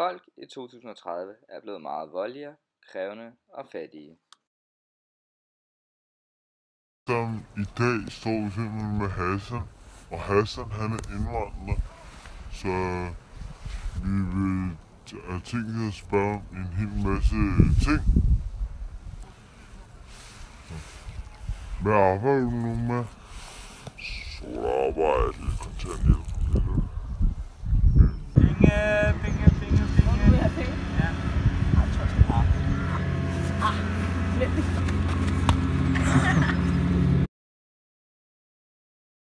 Folk i 2030 er blevet meget voldeligere, krævende og fattige. Som i dag står vi simpelthen med Hassan, og Hassan han er indvandrer, så vi vil have tænkt os at spørge om en hel masse ting. Hvad arbejder du nu med? Sort arbejde, kontanthjælp. 連れてきた。